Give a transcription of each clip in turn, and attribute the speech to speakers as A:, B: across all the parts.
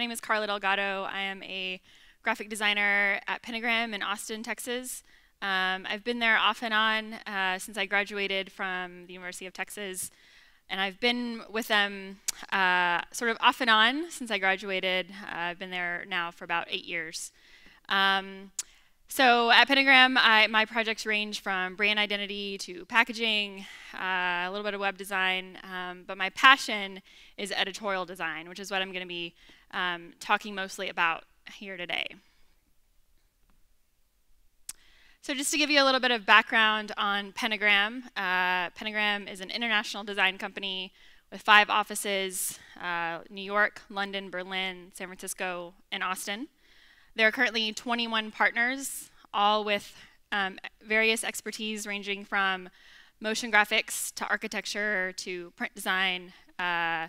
A: name is Carla Delgado. I am a graphic designer at Pentagram in Austin, Texas. Um, I've been there off and on uh, since I graduated from the University of Texas, and I've been with them uh, sort of off and on since I graduated. Uh, I've been there now for about eight years. Um, so at Pentagram, I, my projects range from brand identity to packaging, uh, a little bit of web design, um, but my passion is editorial design, which is what I'm going to be um, talking mostly about here today. So just to give you a little bit of background on Pentagram, uh, Pentagram is an international design company with five offices, uh, New York, London, Berlin, San Francisco, and Austin. There are currently 21 partners, all with um, various expertise ranging from motion graphics to architecture to print design uh,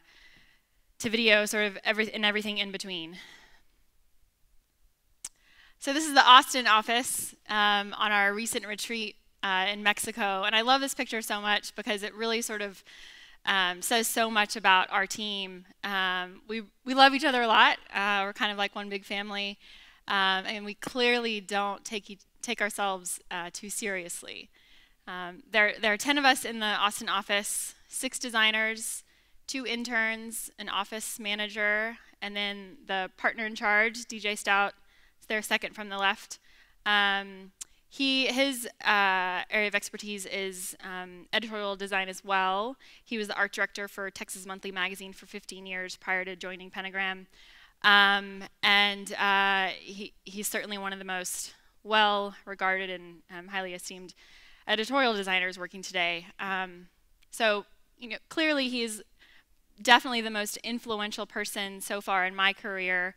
A: to video, sort of every, and everything in between. So this is the Austin office um, on our recent retreat uh, in Mexico. And I love this picture so much because it really sort of um, says so much about our team. Um, we, we love each other a lot. Uh, we're kind of like one big family. Um, and we clearly don't take, take ourselves uh, too seriously. Um, there, there are 10 of us in the Austin office, six designers, two interns, an office manager, and then the partner in charge, DJ Stout, is there second from the left. Um, he, his uh, area of expertise is um, editorial design as well. He was the art director for Texas Monthly Magazine for 15 years prior to joining Pentagram. Um, and uh, he, he's certainly one of the most well regarded and um, highly esteemed editorial designers working today. Um, so, you know, clearly he's definitely the most influential person so far in my career.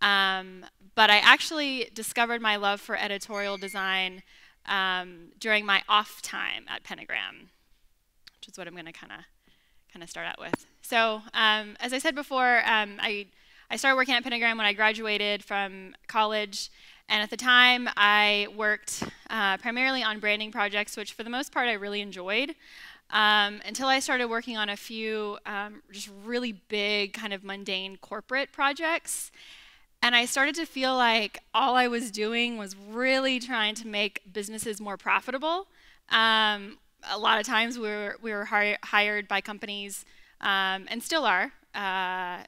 A: Um, but I actually discovered my love for editorial design um, during my off time at Pentagram, which is what I'm going to kind of kind of start out with. So um, as I said before, um, I, I started working at Pentagram when I graduated from college. And at the time, I worked uh, primarily on branding projects, which for the most part I really enjoyed. Um, until I started working on a few um, just really big, kind of mundane corporate projects. And I started to feel like all I was doing was really trying to make businesses more profitable. Um, a lot of times we were, we were hi hired by companies, um, and still are, uh,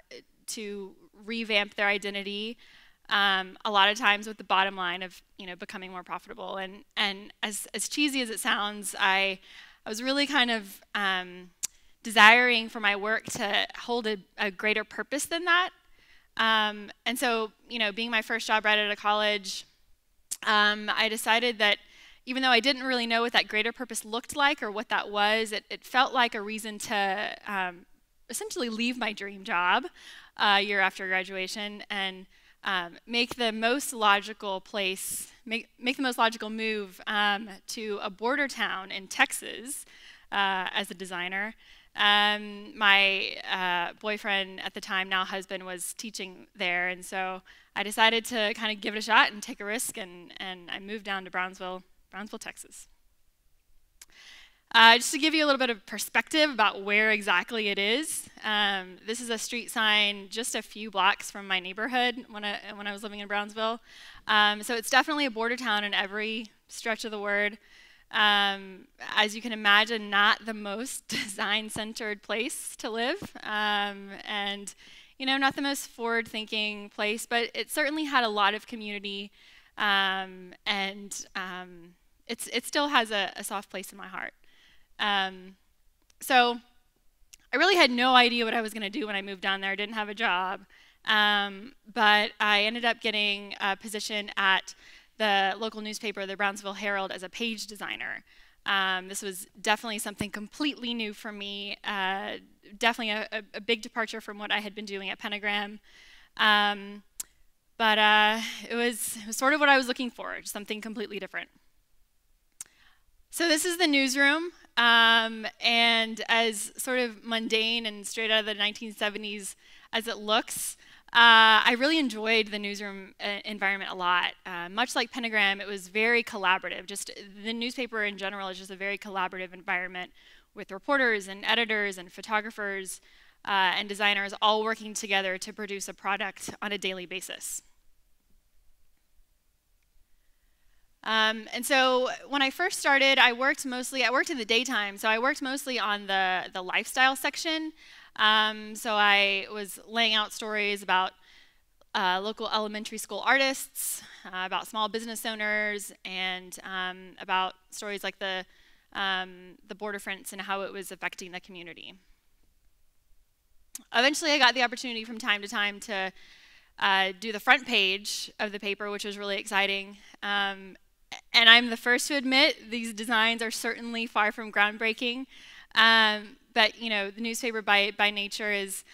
A: to revamp their identity. Um, a lot of times with the bottom line of you know becoming more profitable. And and as as cheesy as it sounds, I I was really kind of um, desiring for my work to hold a, a greater purpose than that. Um, and so, you know, being my first job right out of college, um, I decided that even though I didn't really know what that greater purpose looked like or what that was, it, it felt like a reason to um, essentially leave my dream job a uh, year after graduation and um, make the most logical place, make, make the most logical move um, to a border town in Texas uh, as a designer. Um, my uh, boyfriend at the time, now husband, was teaching there, and so I decided to kind of give it a shot and take a risk, and, and I moved down to Brownsville, Brownsville, Texas. Uh, just to give you a little bit of perspective about where exactly it is, um, this is a street sign just a few blocks from my neighborhood when I, when I was living in Brownsville. Um, so it's definitely a border town in every stretch of the word. Um, as you can imagine, not the most design-centered place to live, um, and you know, not the most forward-thinking place, but it certainly had a lot of community, um, and um, it's it still has a, a, soft place in my heart. Um, so, I really had no idea what I was going to do when I moved down there. I didn't have a job, um, but I ended up getting a position at the local newspaper, the Brownsville Herald, as a page designer. Um, this was definitely something completely new for me, uh, definitely a, a, big departure from what I had been doing at Pentagram. Um, but uh, it, was, it was sort of what I was looking for, something completely different. So this is the newsroom, um, and as sort of mundane and straight out of the 1970s as it looks, uh, I really enjoyed the newsroom uh, environment a lot. Uh, much like Pentagram, it was very collaborative. Just the newspaper in general is just a very collaborative environment with reporters and editors and photographers. uh, and designers all working together to produce a product on a daily basis. Um, and so when I first started, I worked mostly, I worked in the daytime, so I worked mostly on the, the lifestyle section. Um, so I was laying out stories about uh, local elementary school artists, uh, about small business owners, and um, about stories like the, um, the border fence and how it was affecting the community. Eventually, I got the opportunity from time to time to uh, do the front page of the paper, which was really exciting. Um, and I'm the first to admit these designs are certainly far from groundbreaking. Um, but you know, the newspaper by by nature is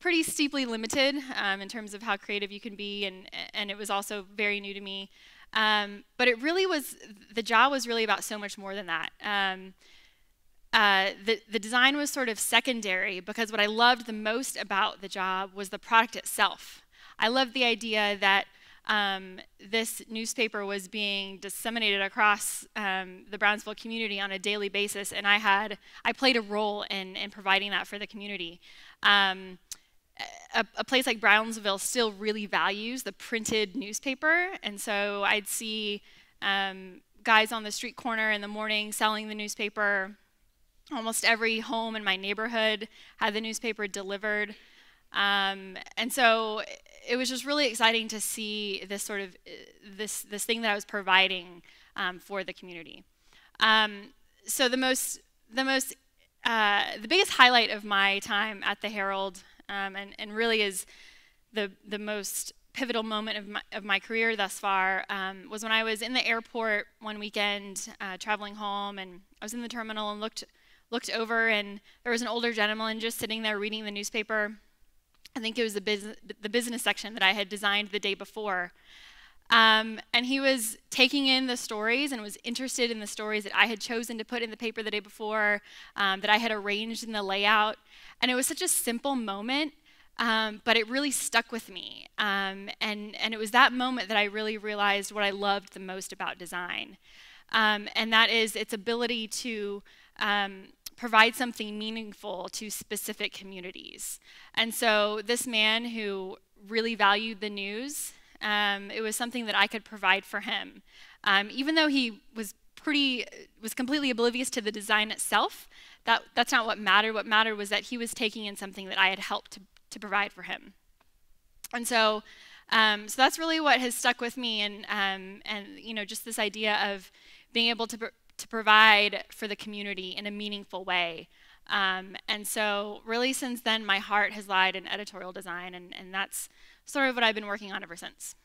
A: pretty steeply limited um, in terms of how creative you can be, and and it was also very new to me. Um, but it really was the job was really about so much more than that. Um, uh, the, the design was sort of secondary because what I loved the most about the job was the product itself. I loved the idea that um, this newspaper was being disseminated across um, the Brownsville community on a daily basis, and I had I played a role in, in providing that for the community. Um, a, a, place like Brownsville still really values the printed newspaper, and so I'd see um, guys on the street corner in the morning selling the newspaper. Almost every home in my neighborhood had the newspaper delivered. Um, and so it was just really exciting to see this sort of uh, this this thing that I was providing um, for the community. Um, so the most the most uh, the biggest highlight of my time at the Herald, um, and and really is the the most pivotal moment of my, of my career thus far um, was when I was in the airport one weekend uh, traveling home, and I was in the terminal and looked looked over, and there was an older gentleman just sitting there reading the newspaper I think it was the business, the business section that I had designed the day before. Um, and he was taking in the stories and was interested in the stories that I had chosen to put in the paper the day before, um, that I had arranged in the layout. And it was such a simple moment, um, but it really stuck with me. Um, and, and it was that moment that I really realized what I loved the most about design. Um, and that is its ability to um, provide something meaningful to specific communities. And so this man who really valued the news, um, it was something that I could provide for him. Um, even though he was pretty, was completely oblivious to the design itself, that, that's not what mattered. What mattered was that he was taking in something that I had helped to, to provide for him. And so, um, so that's really what has stuck with me, and um, and you know, just this idea of being able to to provide for the community in a meaningful way. Um, and so, really, since then, my heart has lied in editorial design, and, and that's sort of what I've been working on ever since.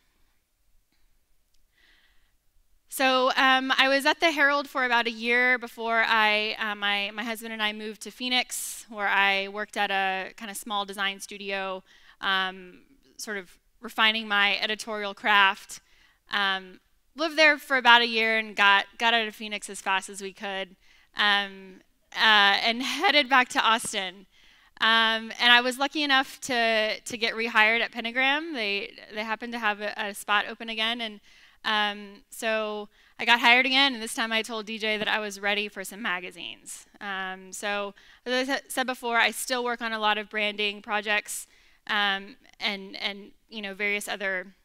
A: So um, I was at the Herald for about a year before I, uh, my, my husband and I moved to Phoenix, where I worked at a kind of small design studio, um, sort of refining my editorial craft. Um, lived there for about a year and got got out of Phoenix as fast as we could, um, uh, and headed back to Austin. Um, and I was lucky enough to to get rehired at Pentagram. They they happened to have a, a spot open again, and um, so I got hired again. And this time I told DJ that I was ready for some magazines. Um, so as I said before, I still work on a lot of branding projects um, and and you know various other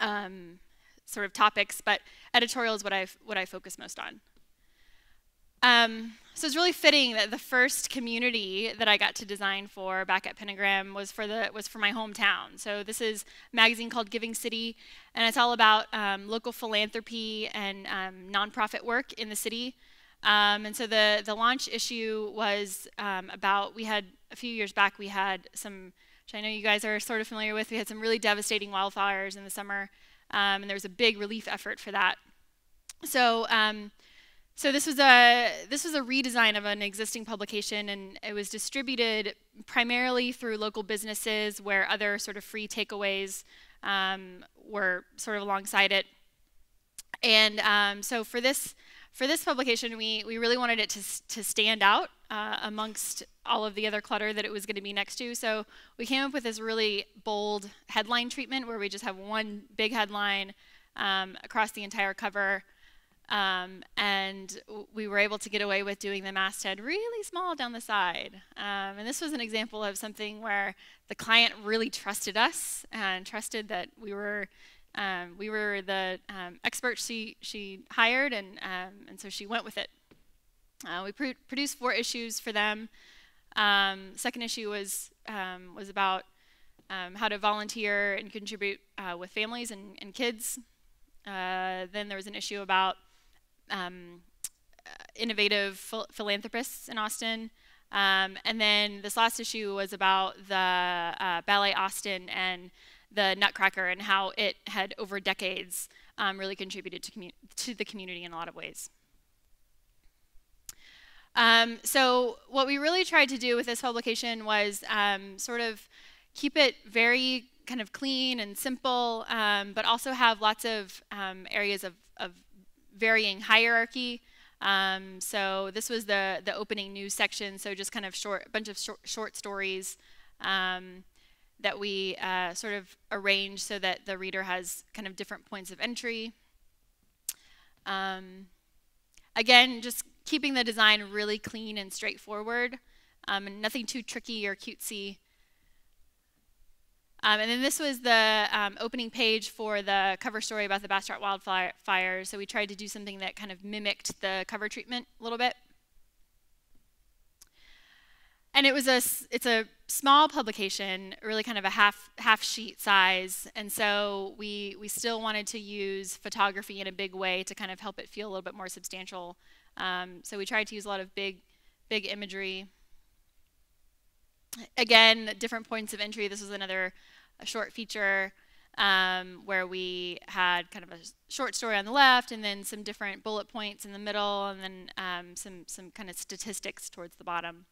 A: um, sort of topics, but editorial is what I what I focus most on. Um, so it's really fitting that the first community that I got to design for back at Pentagram was for the was for my hometown. So this is a magazine called Giving City, and it's all about um, local philanthropy and um, nonprofit work in the city. Um, and so the the launch issue was um, about we had a few years back we had some which I know you guys are sort of familiar with. We had some really devastating wildfires in the summer um, and there was a big relief effort for that. So, um, so this was a this was a redesign of an existing publication, and it was distributed primarily through local businesses, where other sort of free takeaways um, were sort of alongside it. And um, so for this for this publication, we, we really wanted it to, to stand out uh, amongst all of the other clutter that it was going to be next to. So we came up with this really bold headline treatment where we just have one big headline um, across the entire cover. Um, and we were able to get away with doing the masthead really small down the side. Um, and this was an example of something where the client really trusted us and trusted that we were um, we were the um, experts she she hired, and um, and so she went with it. Uh, we pr produced four issues for them. Um, second issue was was about how to volunteer and contribute uh, with families and, and kids. Uh, then there was an issue about um, innovative phil philanthropists in Austin. Um, and then this last issue was about the uh, Ballet Austin and the Nutcracker and how it had, over decades, um, really contributed to, to, the community in a lot of ways. Um, so what we really tried to do with this publication was um, sort of keep it very kind of clean and simple, um, but also have lots of um, areas of, of varying hierarchy. Um, so this was the the opening news section. So just kind of short, a bunch of short, short stories um, that we uh, sort of arrange so that the reader has kind of different points of entry. Um, again, just keeping the design really clean and straightforward, um, and nothing too tricky or cutesy. Um, and then this was the um, opening page for the cover story about the Bastrop wildfires. So we tried to do something that kind of mimicked the cover treatment a little bit. And it was a, it's a small publication, really kind of a half, half sheet size. And so we, we still wanted to use photography in a big way to kind of help it feel a little bit more substantial. Um, so we tried to use a lot of big, big imagery. Again, different points of entry. This was another short feature um, where we had kind of a short story on the left and then some different bullet points in the middle and then um, some, some kind of statistics towards the bottom.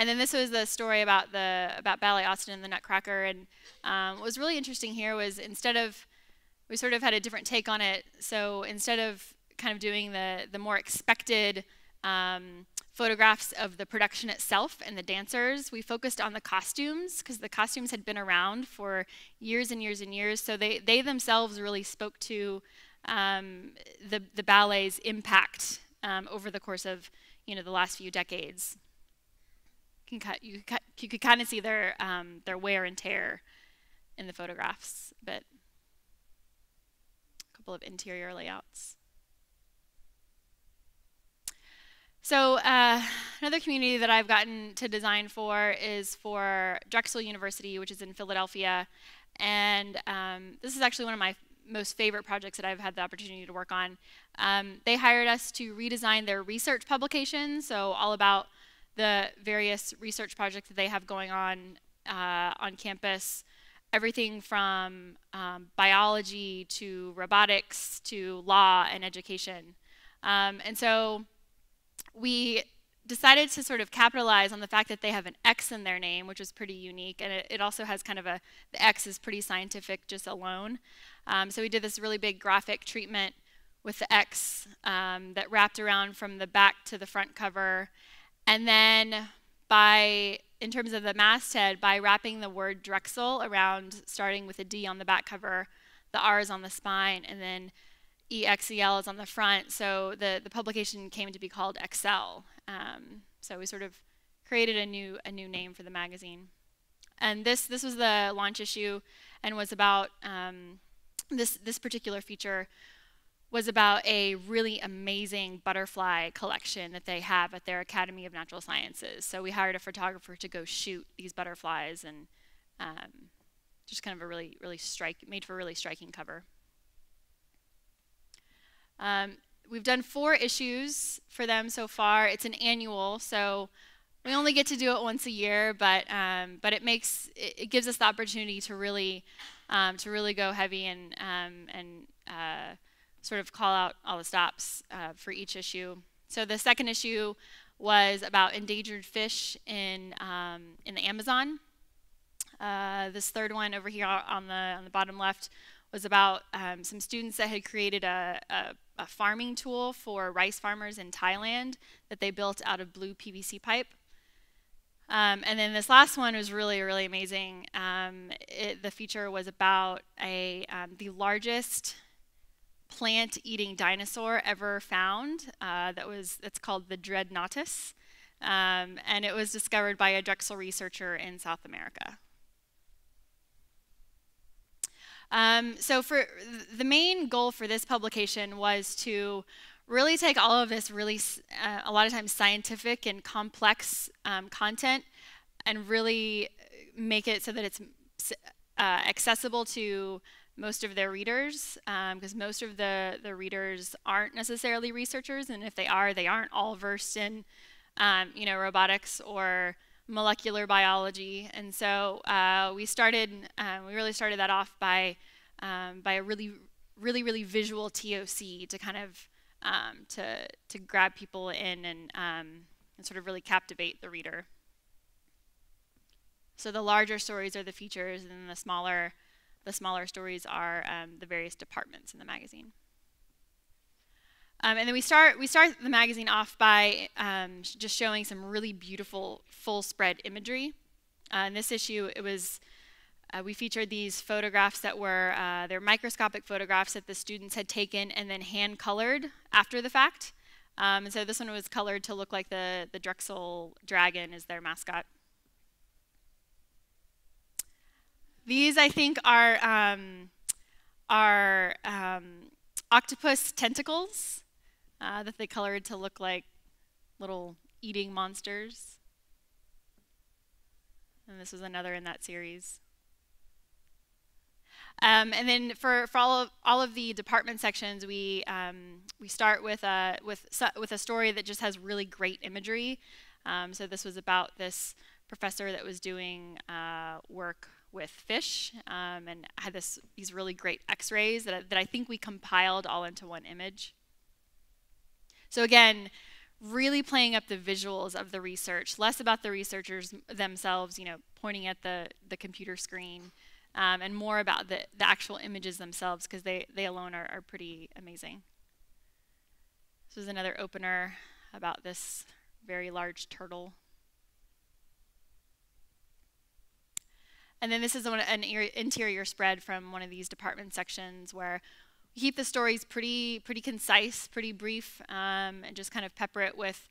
A: And then this was the story about the about Ballet Austin and the Nutcracker. And um, what was really interesting here was instead of we sort of had a different take on it. So instead of kind of doing the the more expected um, photographs of the production itself and the dancers. We focused on the costumes because the costumes had been around for years and years and years. So they, they themselves really spoke to um, the, the ballet's impact um, over the course of you know, the last few decades. You, can cut, you, cut, you could kind of see their, um, their wear and tear in the photographs, but a couple of interior layouts. So uh, another community that I've gotten to design for is for Drexel University, which is in Philadelphia. And um, this is actually one of my most favorite projects that I've had the opportunity to work on. Um, they hired us to redesign their research publication, so all about the various research projects that they have going on uh, on campus, everything from um, biology to robotics to law and education. Um, and so we decided to sort of capitalize on the fact that they have an X in their name, which is pretty unique, and it, it also has kind of a, the X is pretty scientific just alone. Um, so we did this really big graphic treatment with the X um, that wrapped around from the back to the front cover. And then by, in terms of the masthead, by wrapping the word Drexel around, starting with a D on the back cover, the R is on the spine, and then EXEL is on the front, so the, the publication came to be called EXEL. Um, so we sort of created a new a new name for the magazine. And this this was the launch issue, and was about um, this this particular feature was about a really amazing butterfly collection that they have at their Academy of Natural Sciences. So we hired a photographer to go shoot these butterflies, and um, just kind of a really really strike made for a really striking cover. Um, we've done four issues for them so far. It's an annual, so we only get to do it once a year, but um, but it makes it, it, gives us the opportunity to really um, to really go heavy and um, and uh, sort of call out all the stops uh, for each issue. So the second issue was about endangered fish in um, in the Amazon. Uh, this third one over here on the on the bottom left was about um, some students that had created a, a, a, farming tool for rice farmers in Thailand that they built out of blue PVC pipe. Um, and then this last one was really, really amazing. Um, it, the feature was about a um, the largest plant-eating dinosaur ever found. Uh, that was that's called the Dreadnoughtus, um, and it was discovered by a Drexel researcher in South America. Um, so for the main goal for this publication was to really take all of this really, uh, a lot of times scientific and complex um, content and really make it so that it's uh, accessible to most of their readers because um, most of the, the readers aren't necessarily researchers and if they are they aren't all versed in um, you know robotics or molecular biology and so uh, we started um, we really started that off by um, by a really really really visual TOC to kind of um, to, to grab people in and, um, and sort of really captivate the reader. So the larger stories are the features, and the smaller, the smaller stories are um, the various departments in the magazine. Um, and then we start we start the magazine off by um, sh just showing some really beautiful full spread imagery. Uh, in this issue, it was uh, we featured these photographs that were, uh, they're microscopic photographs that the students had taken and then hand colored after the fact. Um, and so this one was colored to look like the, the Drexel dragon is their mascot. These, I think, are, um, are um, octopus tentacles uh, that they colored to look like little eating monsters. And this was another in that series. Um, and then for, for all, of, all of the department sections, we, um, we start with a, with, with a story that just has really great imagery. Um, so this was about this professor that was doing uh, work with fish um, and had this, these really great x-rays that, that I think we compiled all into one image. So again, really playing up the visuals of the research, less about the researchers themselves, you know, pointing at the, the computer screen, um, and more about the, the actual images themselves because they, they alone are, are pretty amazing. This is another opener about this very large turtle. And then this is an interior spread from one of these department sections where we keep the stories pretty pretty concise, pretty brief, um, and just kind of pepper it with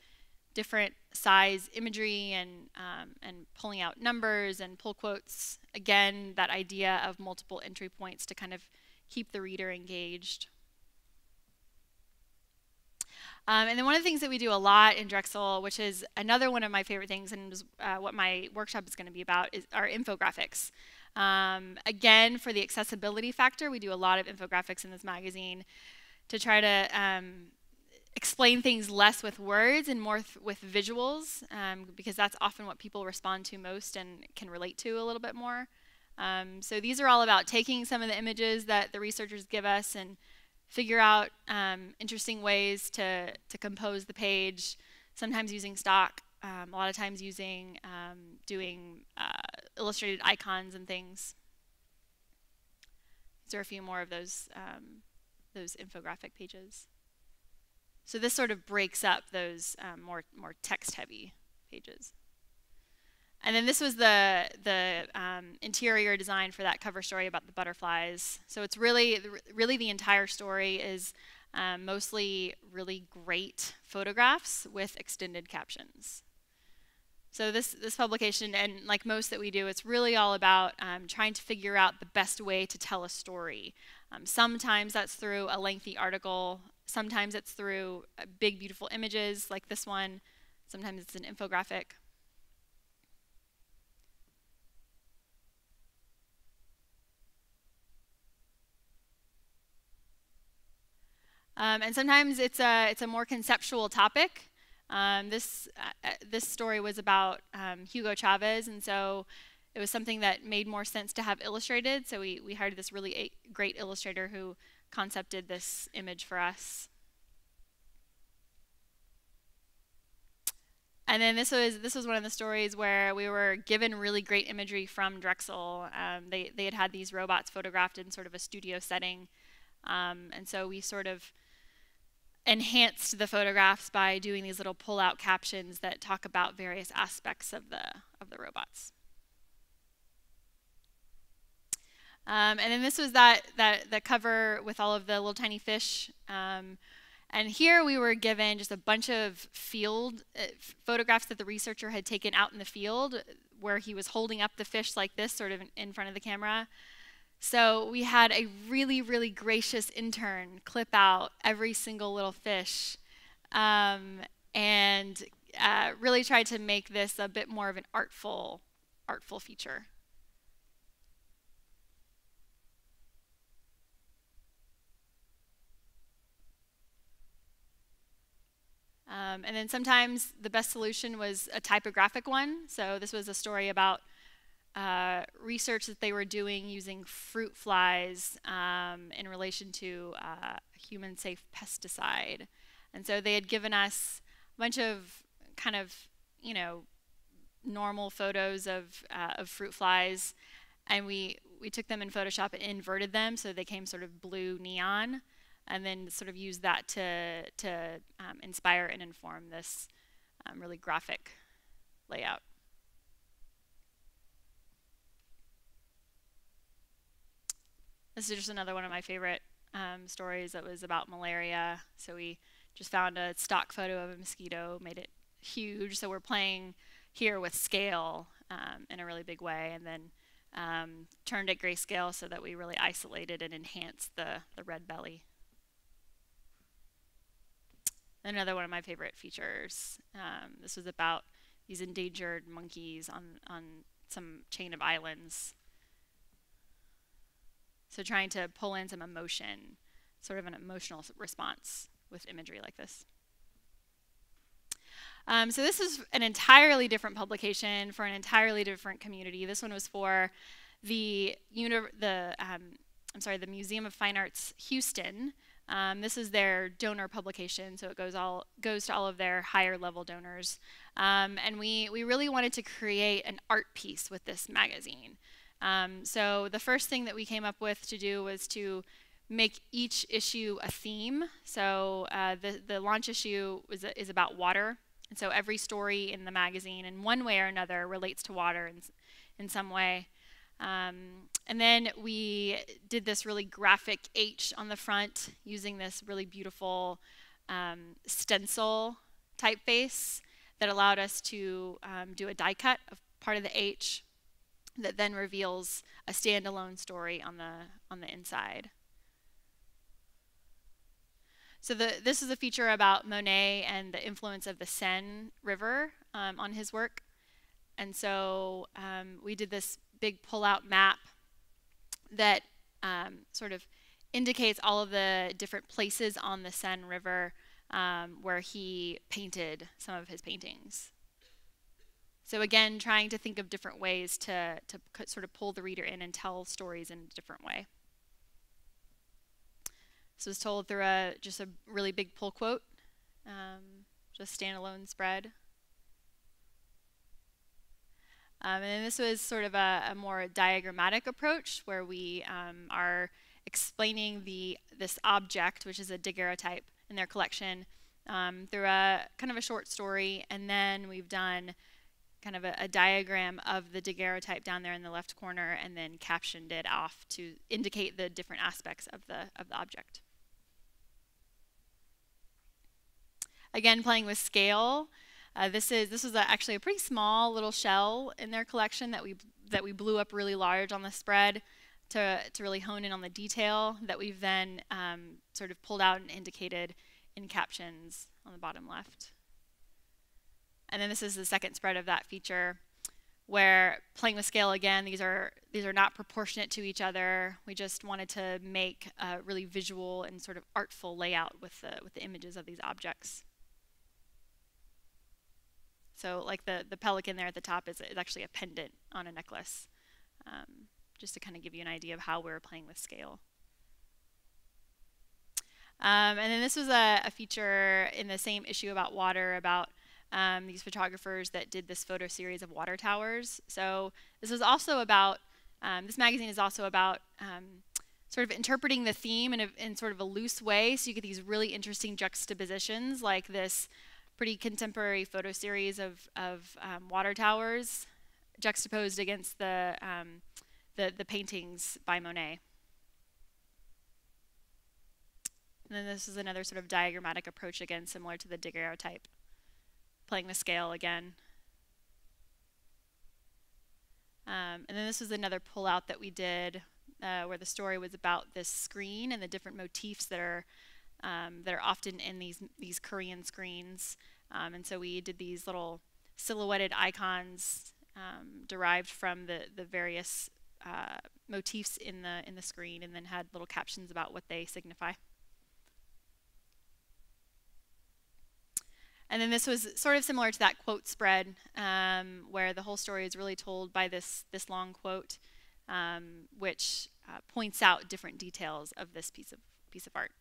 A: different size imagery and, um, and pulling out numbers and pull quotes. Again, that idea of multiple entry points to kind of keep the reader engaged. Um, and then one of the things that we do a lot in Drexel, which is another one of my favorite things and uh, what my workshop is going to be about, is our infographics. Um, again, for the accessibility factor, we do a lot of infographics in this magazine to try to um, explain things less with words and more with visuals um, because that's often what people respond to most and can relate to a little bit more. Um, so these are all about taking some of the images that the researchers give us and figure out um, interesting ways to, to compose the page, sometimes using stock, um, a lot of times using um, doing uh, illustrated icons and things. These are a few more of those, um, those infographic pages. So this sort of breaks up those um, more, more text-heavy pages. And then this was the, the um, interior design for that cover story about the butterflies. So it's really, really the entire story is um, mostly really great photographs with extended captions. So this, this publication, and like most that we do, it's really all about um, trying to figure out the best way to tell a story. Um, sometimes that's through a lengthy article Sometimes it's through uh, big, beautiful images like this one. Sometimes it's an infographic. Um, and sometimes it's a, it's a more conceptual topic. Um, this, uh, uh this story was about um, Hugo Chavez, and so it was something that made more sense to have illustrated. So we, we hired this really great illustrator who concepted this image for us. And then this was this was one of the stories where we were given really great imagery from Drexel. Um, they they had had these robots photographed in sort of a studio setting, um, and so we sort of enhanced the photographs by doing these little pull-out captions that talk about various aspects of the of the robots. Um, and then this was that that the cover with all of the little tiny fish. Um, and here we were given just a bunch of field uh, photographs that the researcher had taken out in the field where he was holding up the fish like this, sort of in front of the camera. So we had a really, really gracious intern clip out every single little fish um, and uh, really tried to make this a bit more of an artful, artful feature. Um, and then sometimes the best solution was a typographic one. So this was a story about uh, research that they were doing using fruit flies um, in relation to uh, human safe pesticide. And so they had given us a bunch of kind of, you know, normal photos of, uh, of fruit flies. And we, we took them in Photoshop and inverted them so they came sort of blue neon. And then sort of used that to, to um, inspire and inform this um, really graphic layout. This is just another one of my favorite um, stories that was about malaria. So we just found a stock photo of a mosquito, made it huge. So we're playing here with scale um, in a really big way, and then um, turned it grayscale so that we really isolated and enhanced the, the red belly. Another one of my favorite features. Um, this was about these endangered monkeys on, on some chain of islands so trying to pull in some emotion, sort of an emotional response with imagery like this. Um, so this is an entirely different publication for an entirely different community. This one was for the, the um, I'm sorry, the Museum of Fine Arts Houston. Um, this is their donor publication, so it goes all goes to all of their higher level donors. Um, and we we really wanted to create an art piece with this magazine. Um, so the first thing that we came up with to do was to make each issue a theme. So uh, the, the launch issue is, is about water. And so every story in the magazine in one way or another relates to water in, in some way. Um, and then we did this really graphic H on the front using this really beautiful um, stencil typeface that allowed us to um, do a die cut of part of the H that then reveals a standalone story on the on the inside. So the, this is a feature about Monet and the influence of the Seine River um, on his work. And so um, we did this big pull-out map that um, sort of indicates all of the different places on the Seine River um, where he painted some of his paintings. So again, trying to think of different ways to, to sort of pull the reader in and tell stories in a different way. This was told through a just a really big pull quote, um, just standalone spread. Um, and then this was sort of a, a more diagrammatic approach where we um, are explaining the this object, which is a daguerreotype in their collection, um, through a kind of a short story, and then we've done kind of a, a, diagram of the daguerreotype down there in the left corner and then captioned it off to indicate the different aspects of the, of the object. Again, playing with scale. Uh, this is this was a, actually a pretty small little shell in their collection that we that we blew up really large on the spread to to really hone in on the detail that we've then um, sort of pulled out and indicated in captions on the bottom left. And then this is the second spread of that feature where playing with scale again, these are these are not proportionate to each other. We just wanted to make a really visual and sort of artful layout with the with the images of these objects. So like the, the pelican there at the top is, is actually a pendant on a necklace, um, just to kind of give you an idea of how we are playing with scale. Um, and then this was a, a, feature in the same issue about water, about um, these photographers that did this photo series of water towers. So this is also about, um, this magazine is also about um, sort of interpreting the theme in, a, in sort of a loose way. So you get these really interesting juxtapositions, like this pretty contemporary photo series of, of um, water towers juxtaposed against the, um, the, the paintings by Monet. And then this is another sort of diagrammatic approach again, similar to the daguerreotype, playing the scale again. Um, and then this was another pullout that we did uh, where the story was about this screen and the different motifs that are um, that are often in these these Korean screens. Um, and so we did these little silhouetted icons um, derived from the the various uh, motifs in the in the screen, and then had little captions about what they signify. And then this was sort of similar to that quote spread, um, where the whole story is really told by this this long quote um, which uh, points out different details of this piece of piece of art.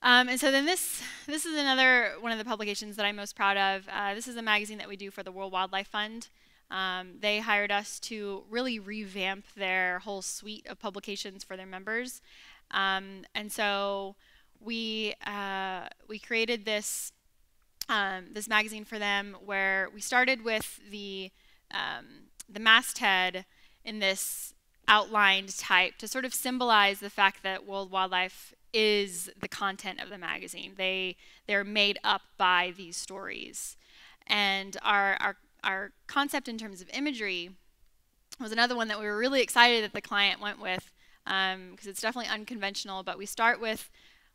A: Um, and so then this this is another one of the publications that I'm most proud of. Uh, this is a magazine that we do for the World Wildlife Fund. Um, they hired us to really revamp their whole suite of publications for their members, um, and so we uh, we created this um, this magazine for them where we started with the um, the masthead in this outlined type to sort of symbolize the fact that World Wildlife is the content of the magazine. They they're made up by these stories, and our our our concept in terms of imagery was another one that we were really excited that the client went with because um, it's definitely unconventional. But we start with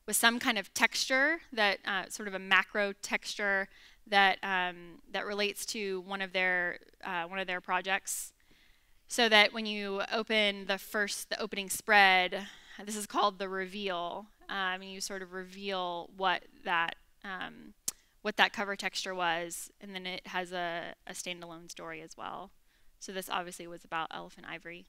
A: with some kind of texture that uh, sort of a macro texture that um, that relates to one of their uh, one of their projects, so that when you open the first the opening spread, this is called the reveal. Um, you sort of reveal what that um, what that cover texture was, and then it has a, a standalone story as well. So this obviously was about elephant ivory.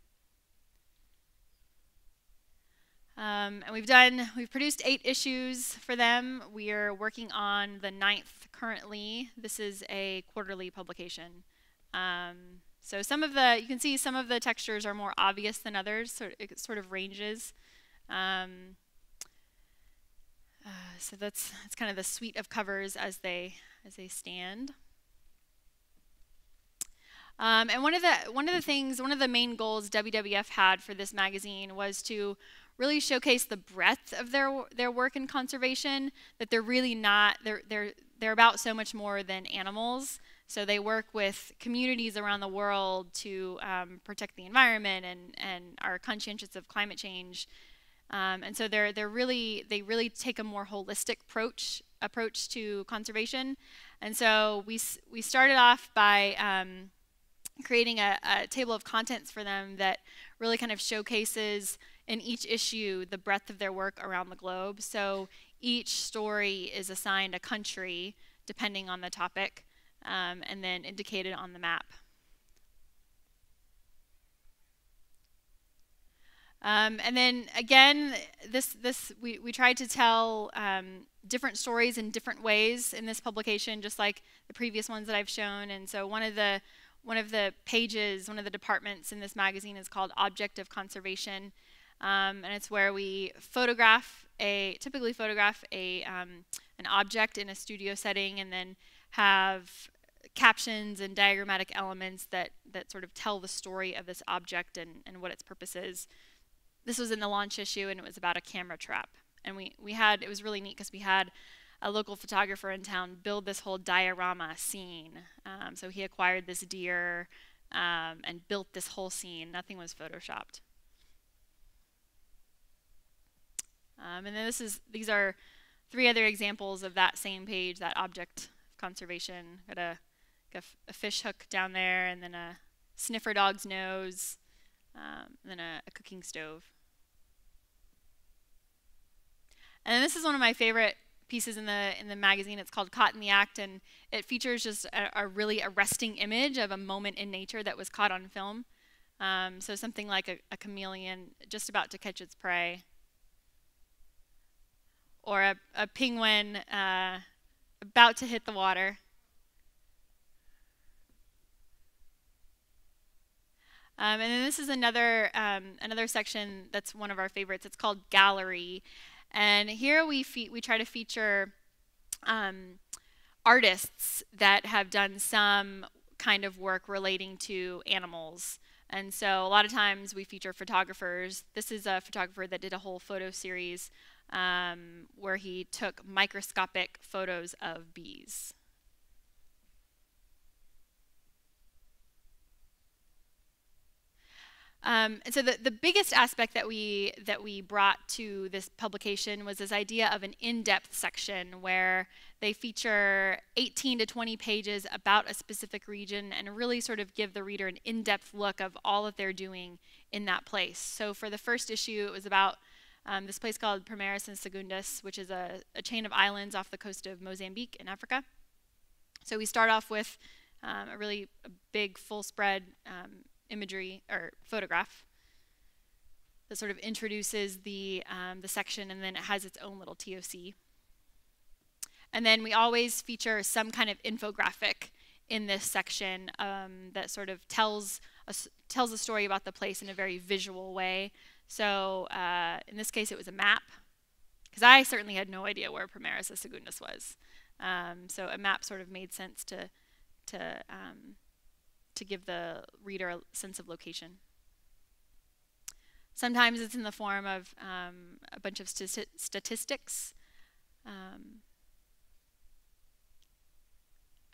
A: Um, and we've done, we've produced eight issues for them. We are working on the ninth currently. This is a quarterly publication. Um, so some of the, you can see some of the textures are more obvious than others, so it sort of ranges. Um, uh, so that's, that's kind of the suite of covers as they, as they stand. Um, and one of the one of the things, one of the main goals WWF had for this magazine was to really showcase the breadth of their their work in conservation. That they're really not they're they're they're about so much more than animals. So they work with communities around the world to um, protect the environment and and are conscientious of climate change. Um, and so they're they're really they really take a more holistic approach approach to conservation. And so we we started off by um, creating a, a, table of contents for them that really kind of showcases in each issue the breadth of their work around the globe. So each story is assigned a country depending on the topic um, and then indicated on the map. Um, and then again, this this we, we tried to tell um, different stories in different ways in this publication, just like the previous ones that I've shown. And so one of the one of the pages, one of the departments in this magazine is called Object of Conservation. Um, and it's where we photograph a, typically photograph a, um, an object in a studio setting and then have captions and diagrammatic elements that, that sort of tell the story of this object and, and what its purpose is. This was in the launch issue and it was about a camera trap. And we, we had, it was really neat because we had a local photographer in town build this whole diorama scene. Um, so he acquired this deer um, and built this whole scene. Nothing was photoshopped. Um, and then this is these are three other examples of that same page, that object conservation. Got a, got a fish hook down there, and then a sniffer dog's nose, um, and then a, a cooking stove. And this is one of my favorite pieces in the in the magazine. It's called Caught in the Act, and it features just a, a really arresting image of a moment in nature that was caught on film. Um, so something like a, a, chameleon just about to catch its prey, or a, a penguin uh, about to hit the water. Um, and then this is another um, another section that's one of our favorites. It's called Gallery, and here we we try to feature um, artists that have done some kind of work relating to animals. And so a lot of times we feature photographers. This is a photographer that did a whole photo series um, where he took microscopic photos of bees. Um, and so the, the biggest aspect that we that we brought to this publication was this idea of an in-depth section where they feature 18 to 20 pages about a specific region and really sort of give the reader an in-depth look of all that they're doing in that place. So for the first issue, it was about um, this place called Primeiras and Segundas, which is a, a, chain of islands off the coast of Mozambique in Africa. So we start off with um, a really big full spread um, imagery or photograph that sort of introduces the, um, the section and then it has its own little TOC. And then we always feature some kind of infographic in this section um, that sort of tells a, tells a story about the place in a very visual way. So uh, in this case, it was a map, because I certainly had no idea where Primeiras de Segundas was. Um, so a map sort of made sense to to um, to give the reader a sense of location. Sometimes it's in the form of um, a bunch of st statistics. Um,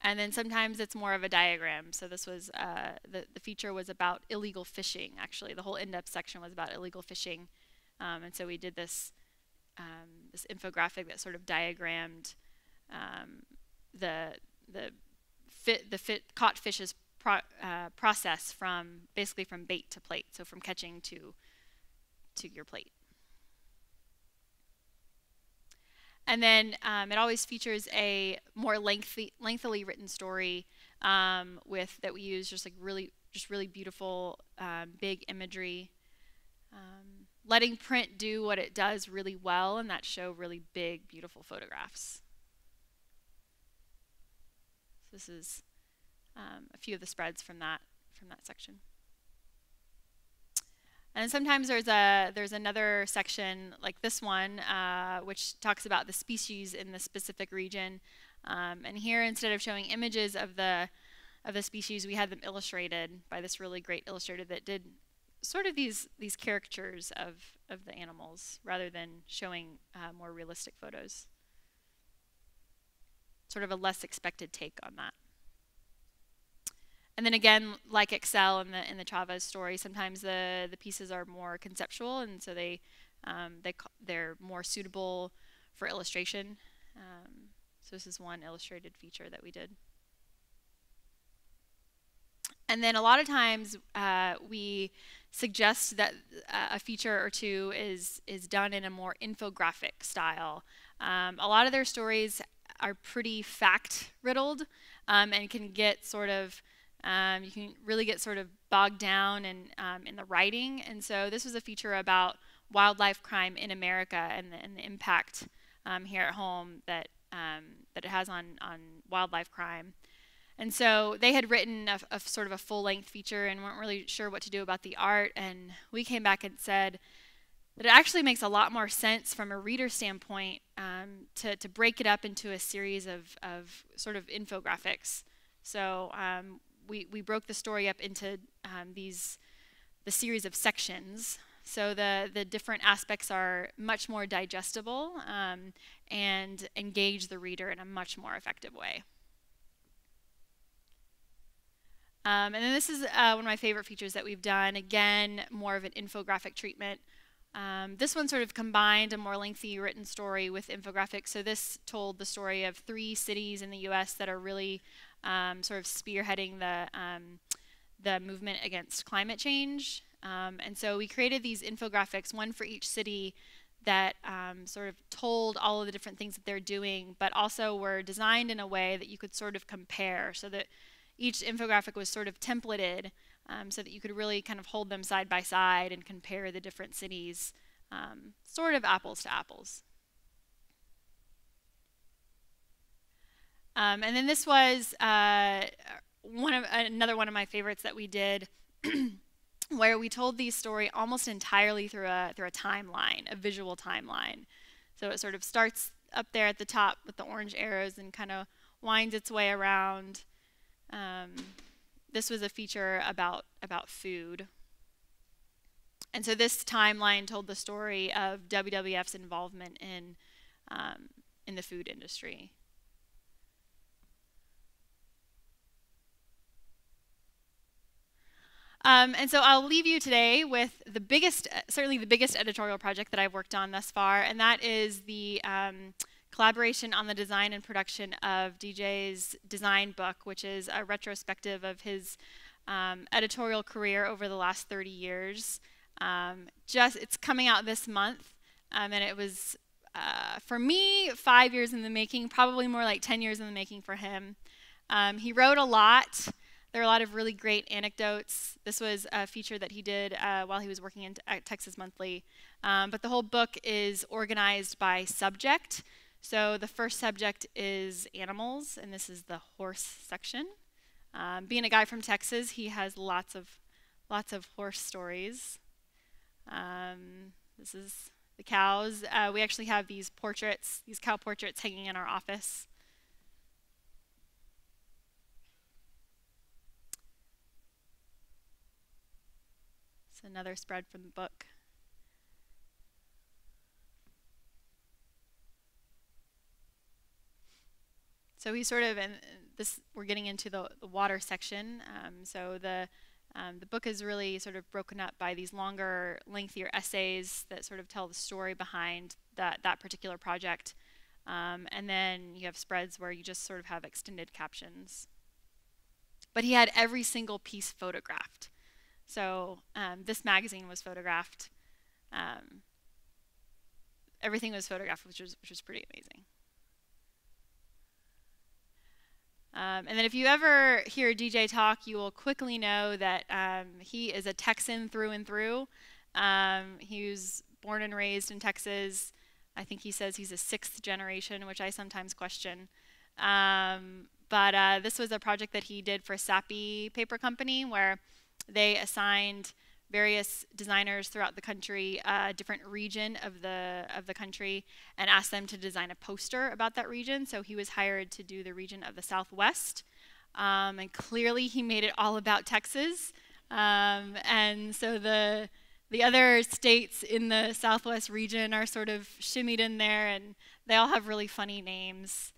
A: and then sometimes it's more of a diagram. So this was, uh, the, the feature was about illegal fishing, actually. The whole in-depth section was about illegal fishing. Um, and so we did this, um, this infographic that sort of diagrammed um, the, the, fit, the fit, caught fish's pro, uh, process from basically from bait to plate, so from catching to to your plate. And then um, it always features a more lengthy, lengthily written story um, with that we use just like really, just really beautiful, um, big imagery. Um, letting print do what it does really well, and that show really big, beautiful photographs. So this is um, a few of the spreads from that from that section. And sometimes there's a there's another section like this one, uh, which talks about the species in the specific region. Um, and here, instead of showing images of the of the species, we had them illustrated by this really great illustrator that did sort of these these caricatures of of the animals rather than showing uh, more realistic photos. Sort of a less expected take on that. And then again, like EXEL in the in the Chavez story, sometimes the the pieces are more conceptual, and so they um, they they're more suitable for illustration. Um, so this is one illustrated feature that we did. And then a lot of times uh, we suggest that uh, a feature or two is is done in a more infographic style. Um, a lot of their stories are pretty fact riddled um, and can get sort of um, you can really get sort of bogged down in, um, in the writing. And so this was a feature about wildlife crime in America and the, and the impact um, here at home that, um, that it has on, on wildlife crime. And so they had written a, a sort of a full-length feature and weren't really sure what to do about the art. And we came back and said that it actually makes a lot more sense from a reader standpoint um, to, to break it up into a series of, of sort of infographics. So um, we, we broke the story up into um, these the series of sections. So the, the different aspects are much more digestible um, and engage the reader in a much more effective way. Um, and then this is uh, one of my favorite features that we've done. Again, more of an infographic treatment. Um, this one sort of combined a more lengthy written story with infographics. So this told the story of three cities in the U.S. that are really um, sort of spearheading the, um, the movement against climate change. Um, and so we created these infographics, one for each city that um, sort of told all of the different things that they're doing, but also were designed in a way that you could sort of compare so that each infographic was sort of templated um, so that you could really kind of hold them side by side and compare the different cities, um, sort of apples to apples. Um, and then this was uh, one of another one of my favorites that we did. where we told the story almost entirely through a through a timeline, a visual timeline. So it sort of starts up there at the top with the orange arrows and kind of winds its way around. Um, this was a feature about about food. And so this timeline told the story of WWF's involvement in um, in the food industry. Um, and so I'll leave you today with the biggest, uh, certainly the biggest editorial project that I've worked on thus far, and that is the um, collaboration on the design and production of DJ's design book, which is a retrospective of his um, editorial career over the last 30 years. Um, just it's coming out this month, um, and it was uh, for me five years in the making, probably more like 10 years in the making for him. Um, he wrote a lot. There are a lot of really great anecdotes. This was a feature that he did uh, while he was working in, at Texas Monthly. Um, but the whole book is organized by subject. So the first subject is animals, and this is the horse section. Um, being a guy from Texas, he has lots of lots of horse stories. Um, this is the cows. Uh, we actually have these portraits, these cow portraits hanging in our office. Another spread from the book. So we sort of, and this we're getting into the, the water section. Um, so the um, the book is really sort of broken up by these longer, lengthier essays that sort of tell the story behind that that particular project. Um, and then you have spreads where you just sort of have extended captions. But he had every single piece photographed. So um, this magazine was photographed. Um, everything was photographed, which was which was pretty amazing. Um, and then if you ever hear DJ talk, you will quickly know that um, he is a Texan through and through. Um, he was born and raised in Texas. I think he says he's a sixth generation, which I sometimes question. Um, but uh, this was a project that he did for Sappi Paper Company, where they assigned various designers throughout the country a different region of the of the country and asked them to design a poster about that region. So he was hired to do the region of the Southwest, um, and clearly he made it all about Texas. Um, and so the the other states in the Southwest region are sort of shimmied in there, and they all have really funny names.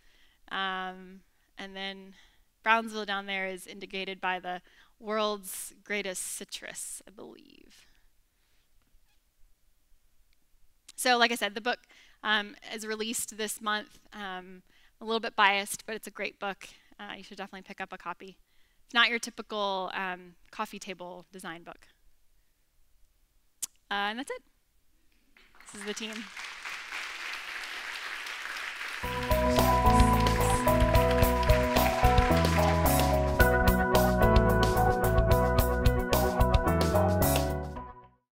A: Um, and then Brownsville down there is indicated by the world's greatest citrus, I believe. So, like I said, the book um, is released this month. Um, a little bit biased, but it's a great book. Uh, you should definitely pick up a copy. It's not your typical um, coffee table design book. Uh, and that's it. This is the team.